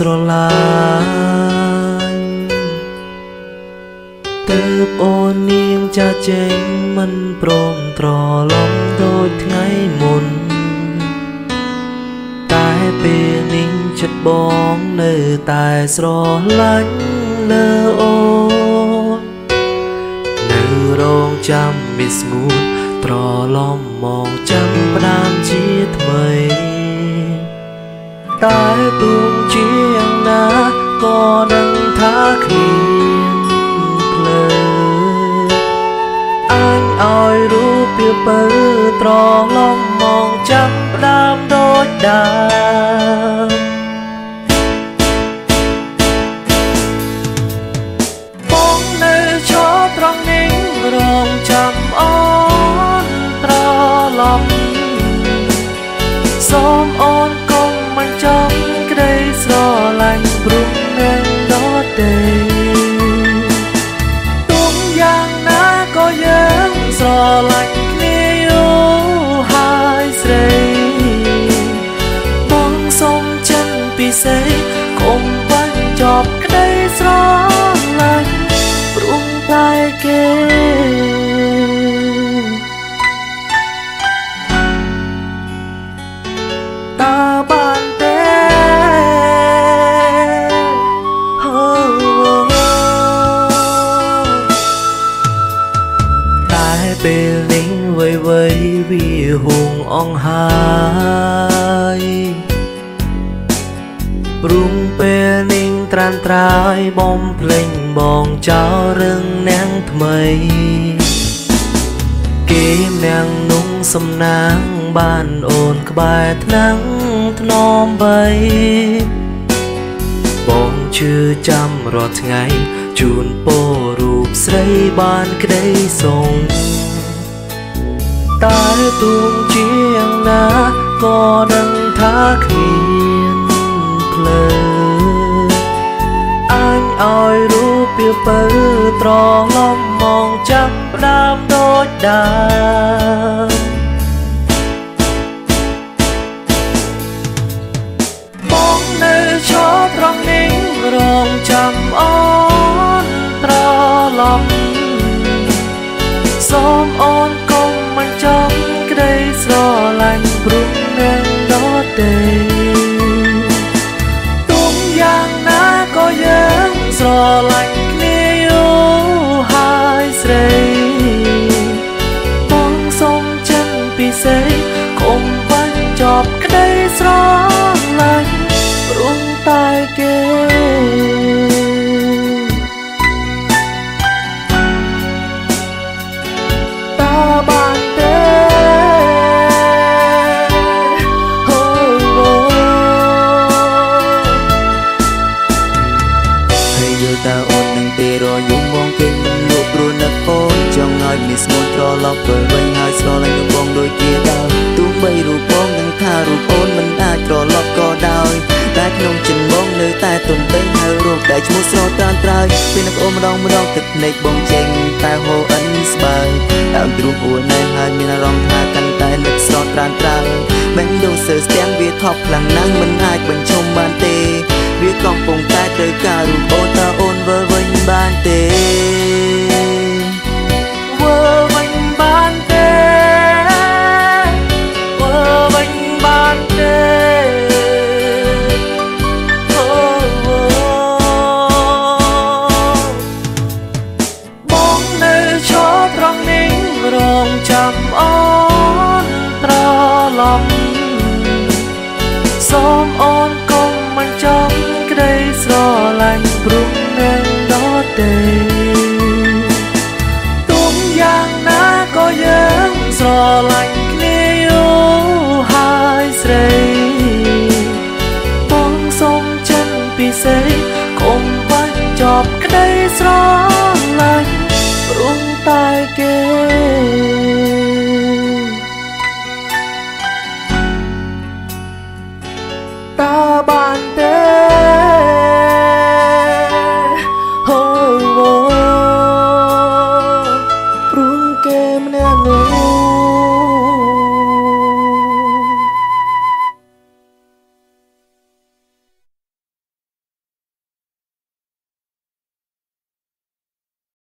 ស្រឡាញ់ទើបអូននាងចាចេញមិនព្រមត្រឡប់ដូចថ្ងៃមុន តែពេលនេះចិត្តបងនៅតែស្រឡាញ់លើអូននៅរងចាំមានស្ងួនត្រឡំមកចាំផ្ដើមជាថ្មី តែទួងជាយ៉ាងណាក៏ដឹងថាគ្មានភ្លើអញឲ្យរូបពីបើត្រឡំមកចាំផ្ដើមដូចដើម យើងស្រឡាញ់គ្នាយូរហើយស្រីបងសូមចិនពិសេសកុំបញ្ចប់ក្តីស្រឡាញ់ព្រមតែគេ វ័យវ័យវាហួងអងហើយព្រំពេលនេះត្រានត្រាយបំភ្លេងបងចោលរឿងនាងថ្មី គេនាងนุ่งសំណាងបានអូនក្បែរថ្នាំងថ្នមបីបងជឿចាំរាល់ថ្ងៃជូនពររូបស្រីបានក្តីសុង តែទួងជាយ៉ាងណាក៏ដឹងថាគ្មានភ្លើអញឲ្យរូបពីបើត្រឡំមកចាប់ផ្ដើមដូចដើមបងនៅឈរត្រង់នេះរងចាំអូនត្រឡប់ ព្រមនឹងដទេទុំយ៉ាងណាក៏យើងស្រឡាញ់គ្នាយូរហើយស្រីបងសូមចិនពិសេស យយល់តើអូននឹងទេរយំបងគេមិនលក់ព្រោះនឹកអូនចង់ឲ្យមានស្មូនត្រឡប់ទៅវិញហើយស្រឡាញ់នឹងបងដូចជាដើមទោះបីរូបបងនឹងថារូបអូនមិនអាចត្រឡប់ក៏ដោយតែក្នុងចិត្តបងនៅតែទន្ទឹងហៅរូបដែលឈ្មោះស្រតានត្រើយពេលនឹកអូនម្ដងម្ដងទឹកភ្នែកបងចេញតែហូរអិនស្បើយដើមទ្រូងអួនណែហើយមានអារម្មណ៍ថាកាន់តែនឹកស្រតានត្រើយបែងដងសើស្ទាំងវាថប់ខ្លាំងណាស់មិនអាចបញ្ឈុំបានទេ វាកំពុងតែត្រូវការរូបអូនតើអូនវិលវិញបានទេវើវិញបានទេវើវិញបានទេអូបងនៅឈរត្រង់នេះរងចាំអូនត្រឡប់ លាញ់ព្រុងនឹងដទេទុំយ៉ាងណាក៏យើងស្រលាញ់គ្នាយូរហើយស្រីបងសូមចិនពិសេសកុំបាច់ជាប់ក្តីស្រលាញ់ព្រុងតែគេតាបាន